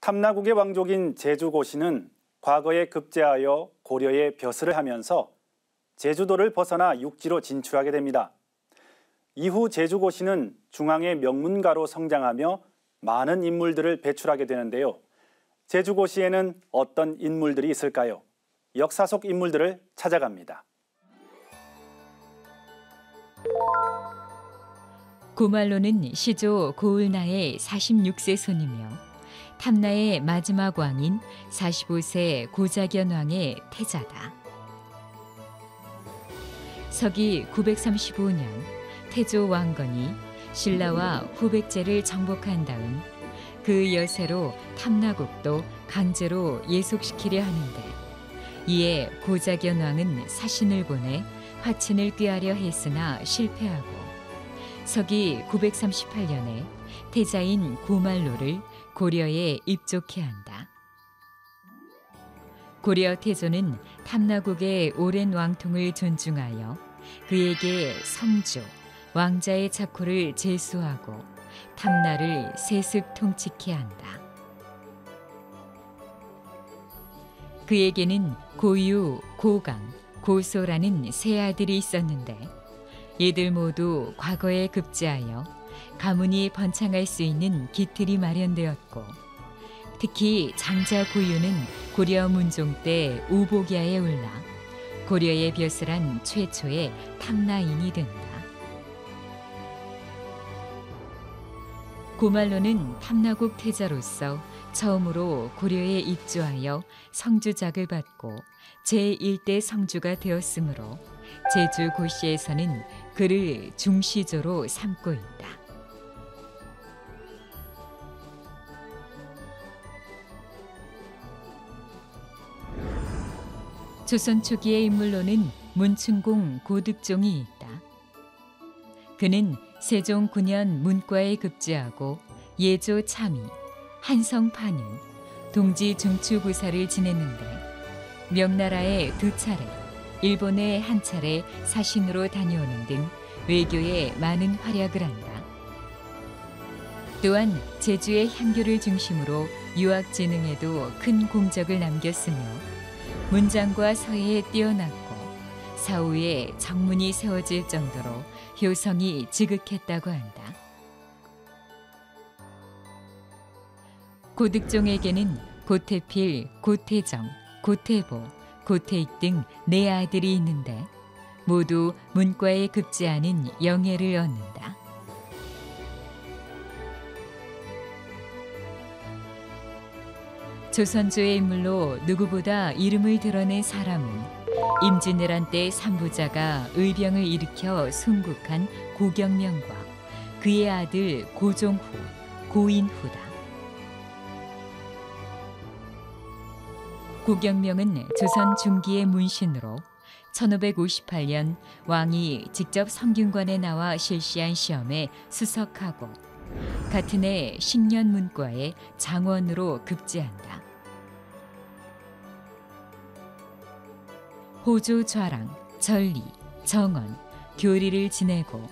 탐나국의 왕족인 제주고시는 과거에 급제하여 고려의 벼슬을 하면서 제주도를 벗어나 육지로 진출하게 됩니다. 이후 제주고시는 중앙의 명문가로 성장하며 많은 인물들을 배출하게 되는데요. 제주고시에는 어떤 인물들이 있을까요? 역사 속 인물들을 찾아갑니다. 고말로는 시조 고을나의 46세 손이며 탐나의 마지막 왕인 45세 고자견 왕의 태자다. 서기 935년 태조 왕건이 신라와 후백제를 정복한 다음 그 여세로 탐나국도 강제로 예속시키려 하는데 이에 고자견 왕은 사신을 보내 화친을 꾀하려 했으나 실패하고 서기 938년에 태자인 고말로를 고려에 입족해 한다. 고려 태조는 탐나국의 오랜 왕통을 존중하여 그에게 성조, 왕자의 자코를 제수하고 탐나를 세습 통치케 한다. 그에게는 고유, 고강, 고소라는 세 아들이 있었는데 이들 모두 과거에 급제하여 가문이 번창할 수 있는 기틀이 마련되었고 특히 장자 고유는 고려 문종 때 우복야에 올라 고려의 벼슬한 최초의 탐나인이 된다. 고말로는 탐나국 태자로서 처음으로 고려에 입주하여 성주작을 받고 제1대 성주가 되었으므로 제주 고시에서는 그를 중시조로 삼고 있다. 조선 초기의 인물로는 문충공 고득종이 있다. 그는 세종 9년 문과에 급제하고 예조 참의, 한성 판윤, 동지 중추부사를 지냈는데 명나라에 두 차례, 일본에 한 차례 사신으로 다녀오는 등 외교에 많은 활약을 한다. 또한 제주의 향교를 중심으로 유학 진흥에도 큰 공적을 남겼으며 문장과 서예에 뛰어났고 사후에 정문이 세워질 정도로 효성이 지극했다고 한다. 고득종에게는 고태필, 고태정, 고태보, 고태익 등 네 아들이 있는데 모두 문과에 급제하는 영예를 얻는다. 조선조의 인물로 누구보다 이름을 드러낸 사람은 임진왜란 때 삼부자가 의병을 일으켜 순국한 고경명과 그의 아들 고종후, 고인후다. 고경명은 조선 중기의 문신으로 1558년 왕이 직접 성균관에 나와 실시한 시험에 수석하고 같은 해 식년문과에 장원으로 급제한다. 호주 좌랑, 전리, 정원, 교리를 지내고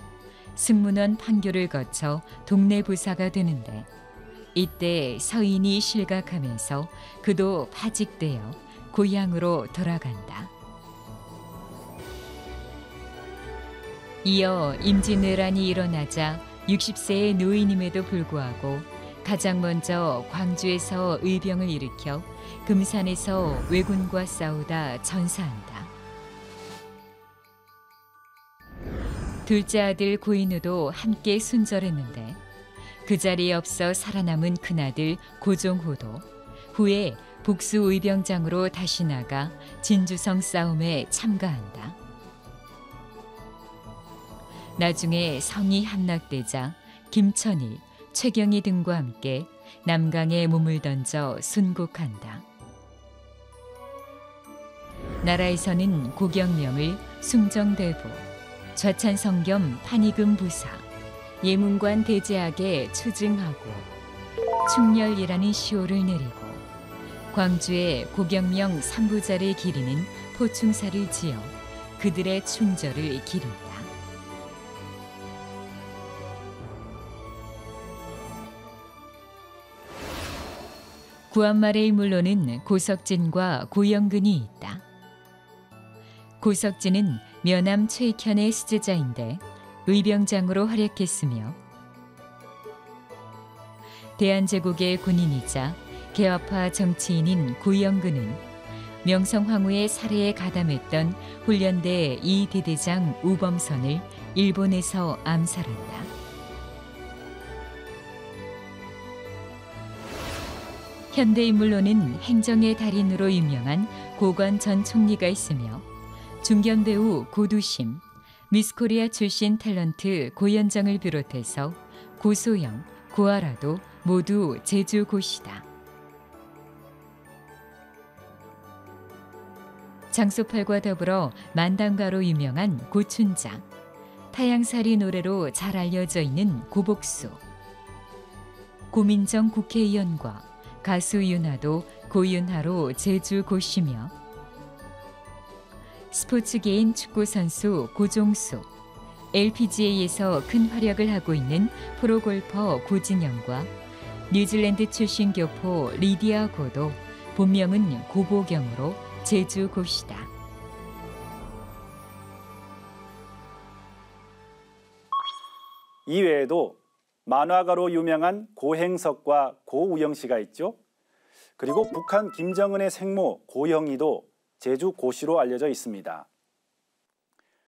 승문원 판교를 거쳐 동네 부사가 되는데 이때 서인이 실각하면서 그도 파직되어 고향으로 돌아간다. 이어 임진왜란이 일어나자 60세의 노인임에도 불구하고 가장 먼저 광주에서 의병을 일으켜 금산에서 왜군과 싸우다 전사한다. 둘째 아들 고인우도 함께 순절했는데 그 자리에 없어 살아남은 큰아들 고종호도 후에 복수 의병장으로 다시 나가 진주성 싸움에 참가한다. 나중에 성이 함락되자 김천일, 최경희 등과 함께 남강에 몸을 던져 순국한다. 나라에서는 고경명을 숭정대부, 좌찬성 겸 판이금 부사, 예문관 대제학에 추증하고 충렬이라는 시호를 내리고 광주에 고경명 삼부자를 기리는 포충사를 지어 그들의 충절을 기른다. 구한말의 인물로는 고석진과 고영근이 있다. 고석진은 면함 최익현의 수제자인데 의병장으로 활약했으며 대한제국의 군인이자 개화파 정치인인 고영근은 명성황후의 살해에 가담했던 훈련대 이 대대장 우범선을 일본에서 암살한다. 현대인물로는 행정의 달인으로 유명한 고관 전 총리가 있으며 중견 배우 고두심, 미스코리아 출신 탤런트 고현정을 비롯해서 고소영, 고아라도 모두 제주 고시다. 장소팔과 더불어 만담가로 유명한 고춘장, 타양살이 노래로 잘 알려져 있는 고복수, 고민정 국회의원과 가수 윤하도 고윤하로 제주 고시며 스포츠계인 축구 선수 고종수, LPGA에서 큰 활약을 하고 있는 프로골퍼 고진영과 뉴질랜드 출신 교포 리디아 고도 본명은 고보경으로 제주 고시다. 이외에도 만화가로 유명한 고행석과 고우영 씨가 있죠. 그리고 북한 김정은의 생모 고영희도 제주 고시로 알려져 있습니다.